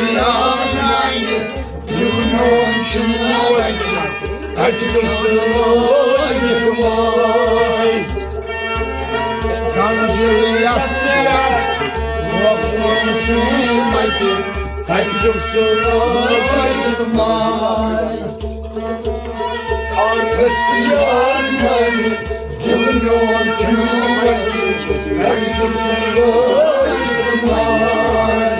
siyahayı Yılın şunu Kaçıyorsun yıkmay bir yastılar Yokmuşsun maytı Kaçıyorsun yıkmay Arkası canmayı Yılın şunu Kaçıyorsun yıkmay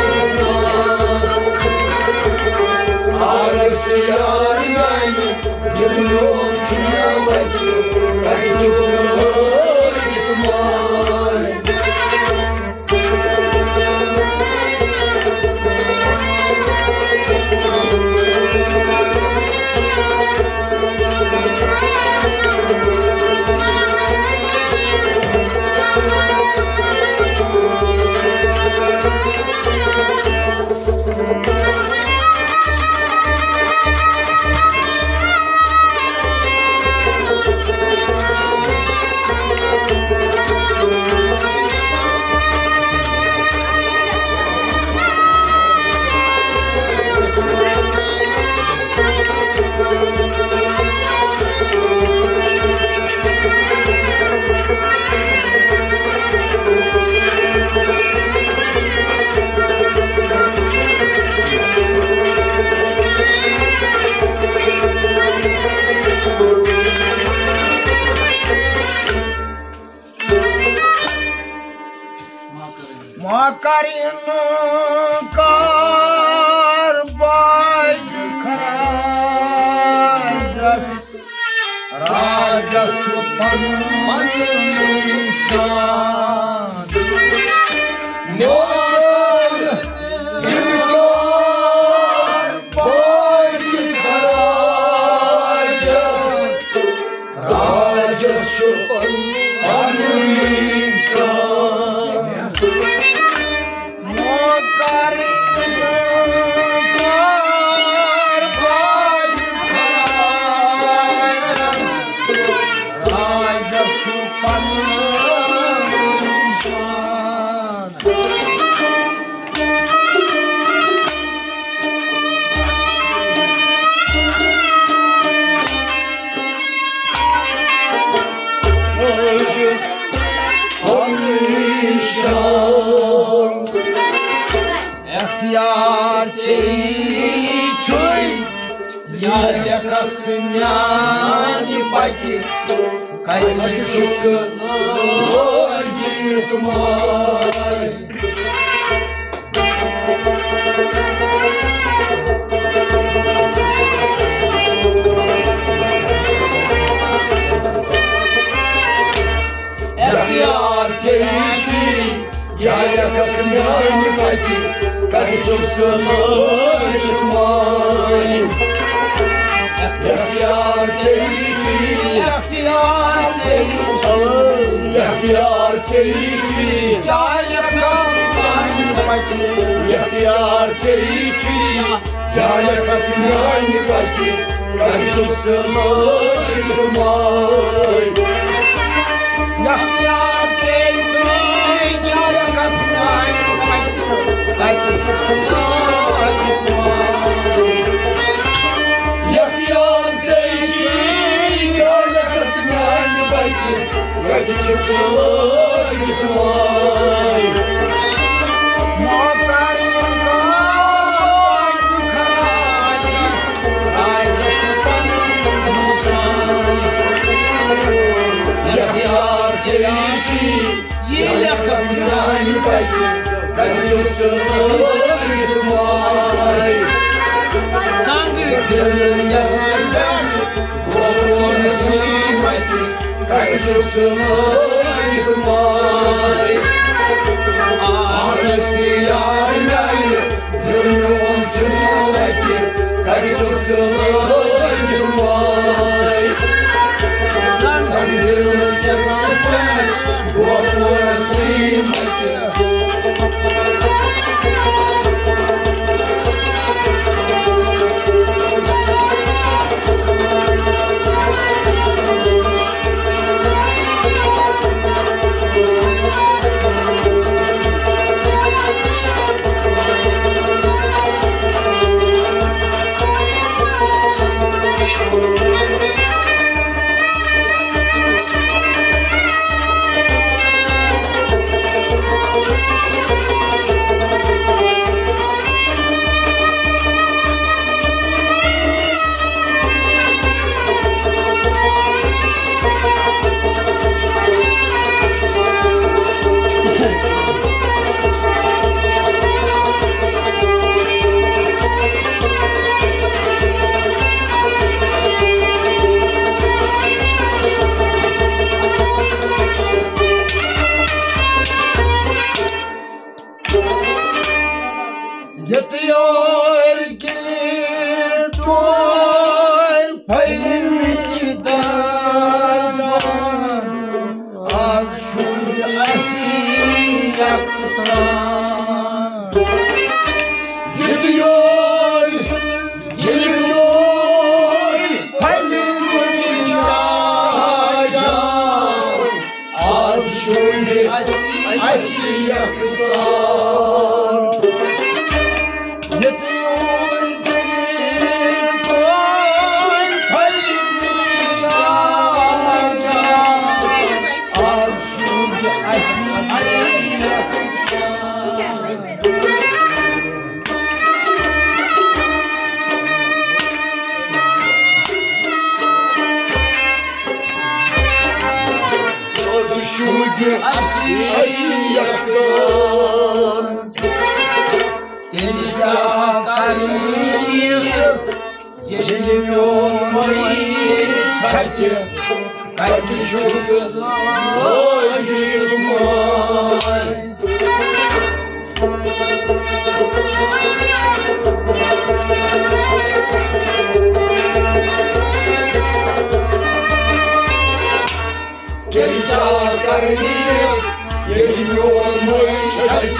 bir yastılar Makarin Rajas chupan manishan yakaksın yani payki Kaynaşıksın oy gitmay İhtiyar şeyi çöy Yar yakaksın yani payki Kaçırsın yıkmay Yahyar teyci Yahyar teyci Yahyar teyci Yahyar teyci Yaya katın aynı belki Kaçırsın yıkmay Yahyar teyci Kaçıcık yollar gitmay Елях как на не пойти, Кончился ловит мой. Сангы, для меня сангами, Горы снимать, simaydı Kaçırsın yıkmay Arresti yarmayı Gönlün çınavaydı Kaçırsın vay Sandım cesaret Korkusun Yatıyor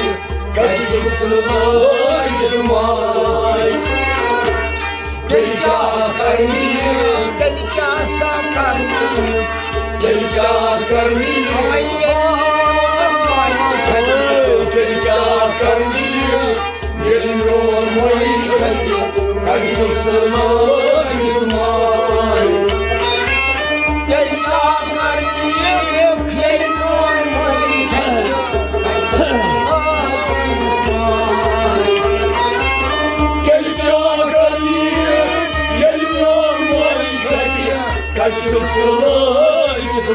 çayı Kaçı çocuk Acıdım ay Delikanlı karıyı Delikanlı karıyı Delikanlı karıyı Delikanlı karıyı Geliyor mu çöpü Kaçırsın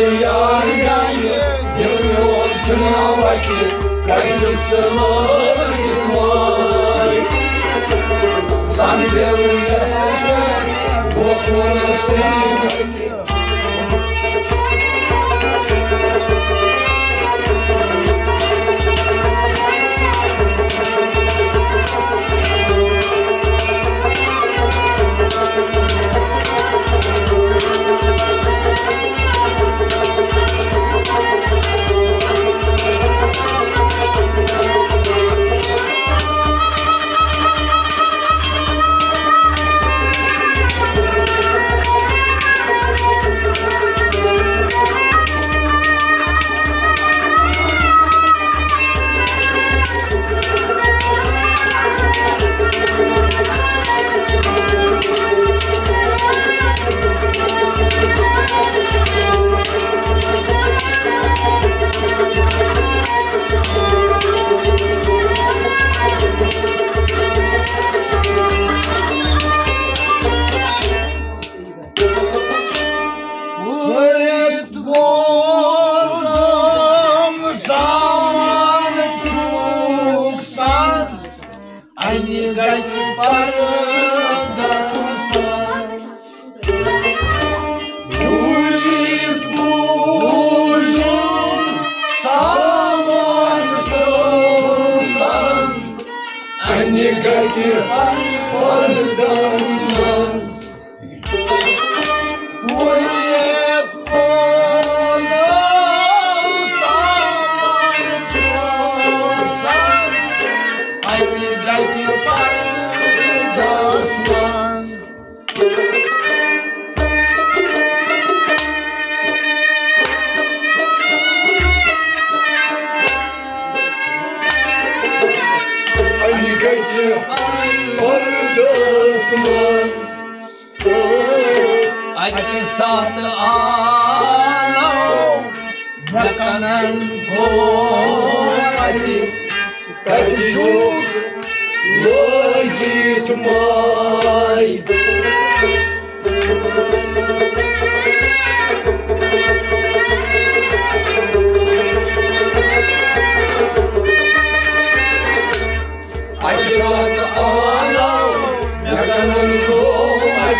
karnıyı Yeniyor vay çaycı Kaçırsın vay Sanırım yaslar Korkmuyorsun vay Kaçırsın vay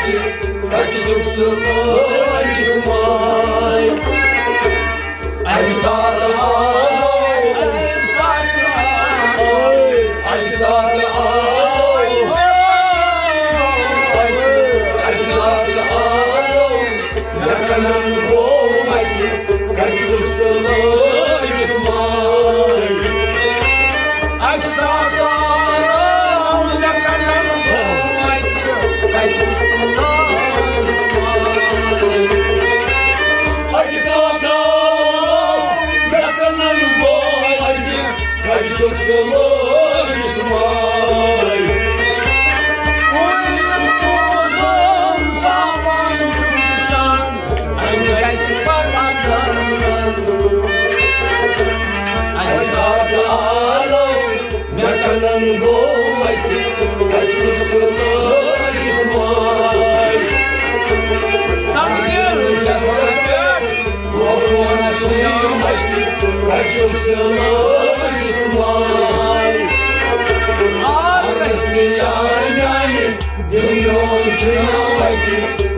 ki taki çupsu taki tumay Ay sağlam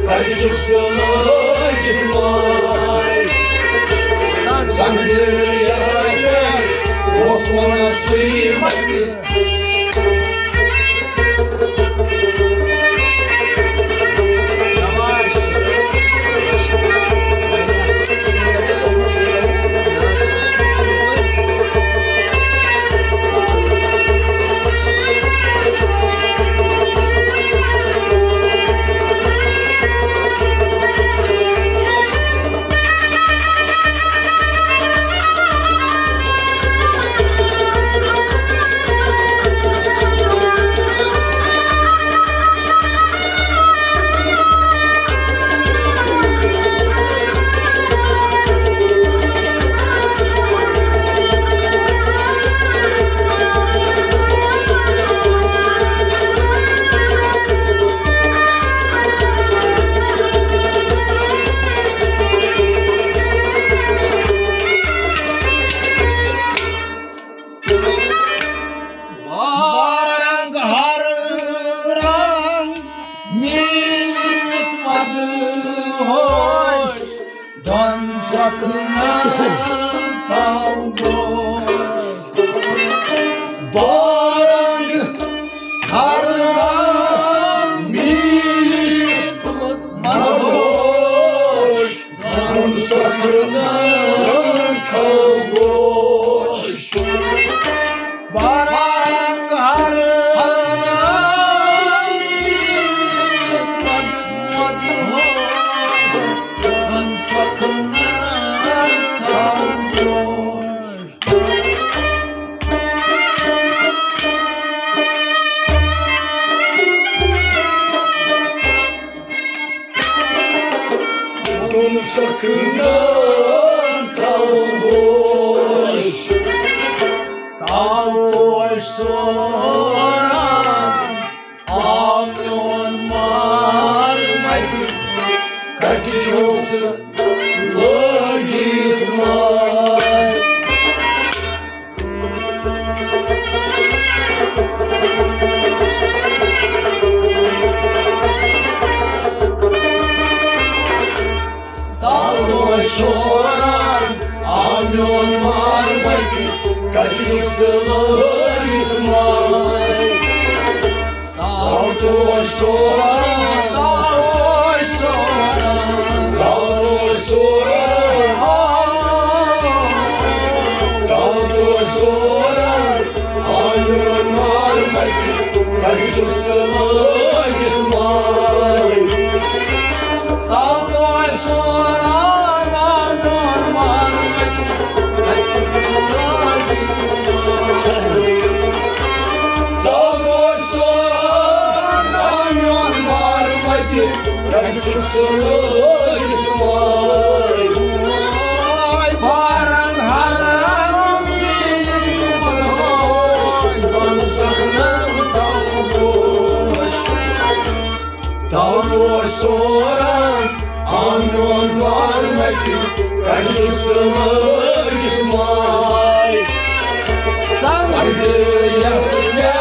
Kardeşimsana gitmay Sen sen bir yerden Osman'a sıymak the Lord. Soran Anyon varmaydı Kalbi çok sıla gitmay Haydi yasıya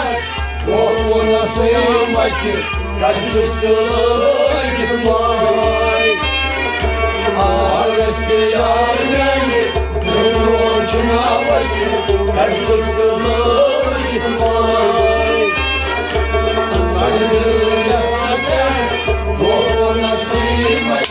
Korkuna sığınma ki Arresti yargayı Duruşuna baki Kaçırsın gitmay Haydi yasıya Korkuna sığınma ki Wasset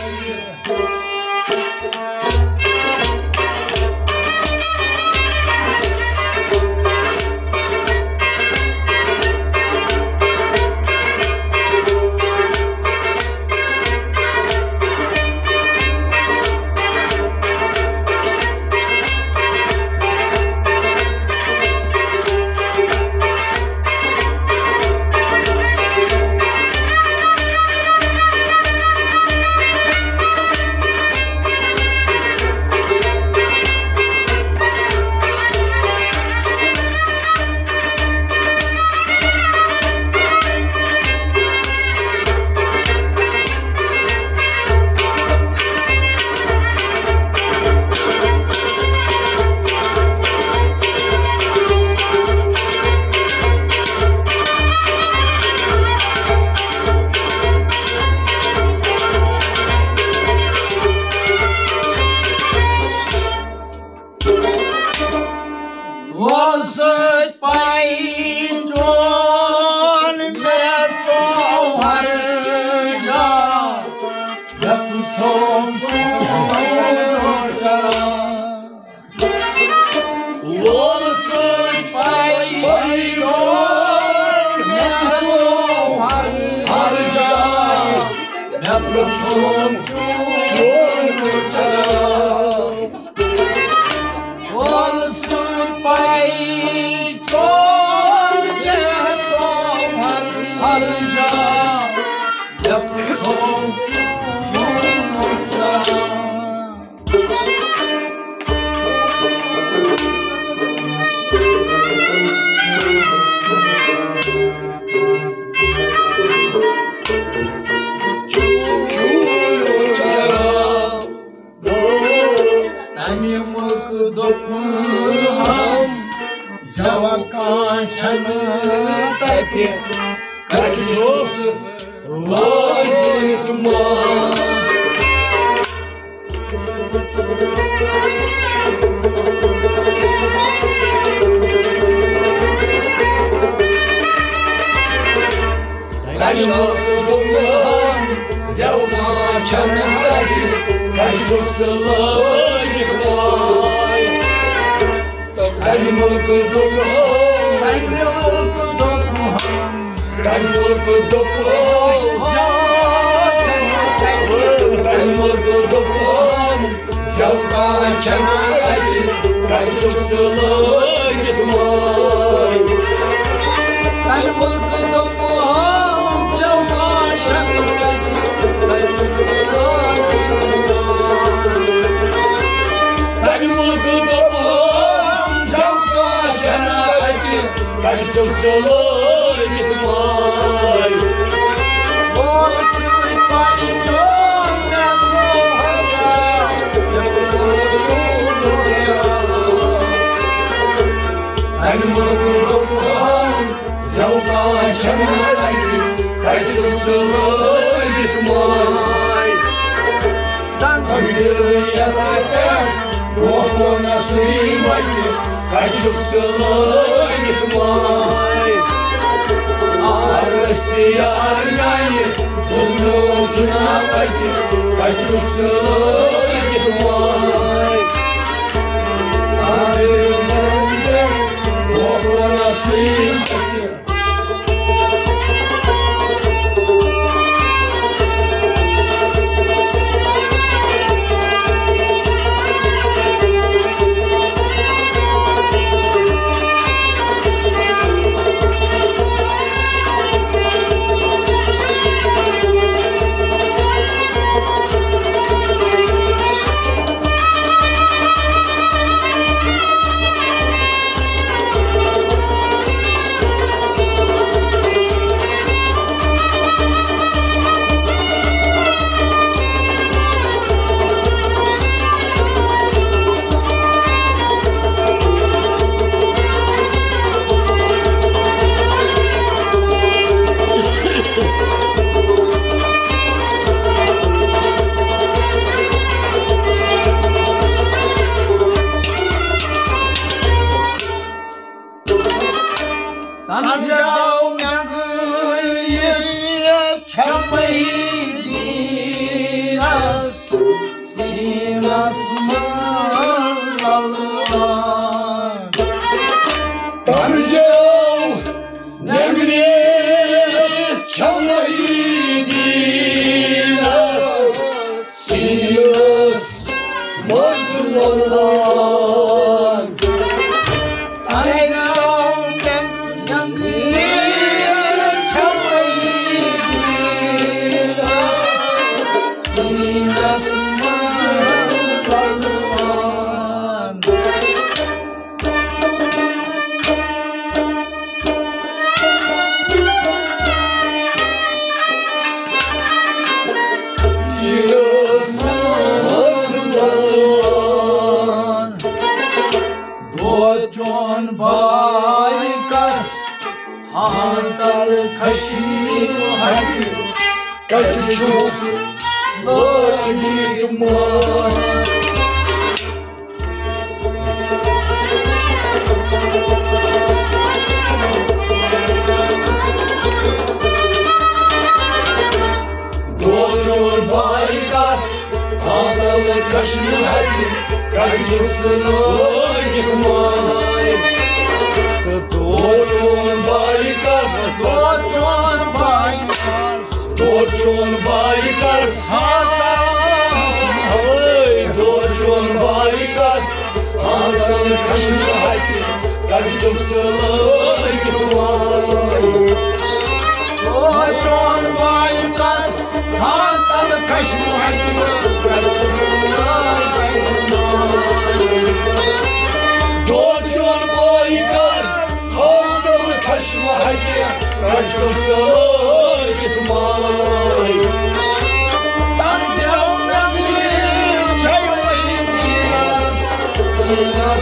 Taşalı bundan Zevna çanındayı Kaçırsılı yıkmay Ben mulku dokun Ben mulku dokun Ben mulku dokun Ben mulku dokun Zevna çanındayı Kaçırsılı yıkmay Ben mulku dokun tati Kaçıyorsun gitmay Olsun payton yapsam harca Yapsam yumurta Ben mutluluğum Zavka çanayı Kaçıyorsun gitmay Sen Sakın yasak Kokona suymayı Kaçıyorsun gitmay Arresti yargayı Bunun ucuna bakı Kaçıyorsun gitmay Sarılmazdı Kokona suymayı Dojon baykas Hansal kaşir hadi Doçur Kaşını hadi Kaçırsın yıkmay Tanrıcım yang người Chamay dinas